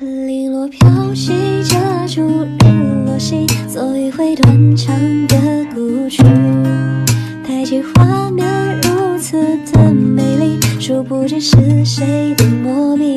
零落飘兮，遮住日落西，奏一回断肠的古曲。抬起画面如此的美丽，殊不知是谁的墨笔。